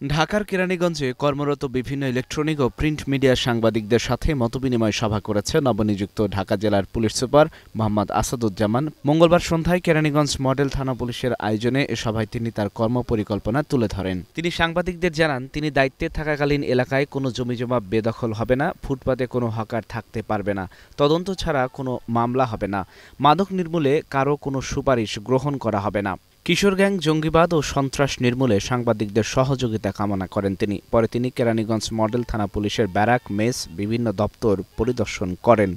ঢাকার কেরানীগঞ্জে কর্মরত বিভিন্ন ইলেকট্রনিক ও প্রিন্ট মিডিয়ার সাংবাদিকদের সাথে মতবিনিময় সভা করেছে নবনিযুক্ত ঢাকা জেলার পুলিশ সুপার মোহাম্মদ আসাদুজ্জামান। মঙ্গলবার সন্ধ্যায় কেরানীগঞ্জ মডেল থানা পুলিশের আয়োজনে এ সভায় তিনি তার কর্মপরিকল্পনা তুলে ধরেন। তিনি সাংবাদিকদের জানান, তিনি দায়িত্বে থাকাকালীন এলাকায় কোনো জমিজমা বেদখল হবে না, ফুটপাতে কোনো হকার থাকতে পারবে না, তদন্ত ছাড়া কোনো মামলা হবে না, মাদক নির্মূলে কারও কোনো সুপারিশ গ্রহণ করা হবে না। কিশোর গ্যাং, জঙ্গিবাদ ও সন্ত্রাস নির্মূলে সাংবাদিকদের সহযোগিতা কামনা করেন তিনি। পরে তিনি কেরানীগঞ্জ মডেল থানা পুলিশের ব্যারাক, মেস, বিভিন্ন দপ্তর পরিদর্শন করেন।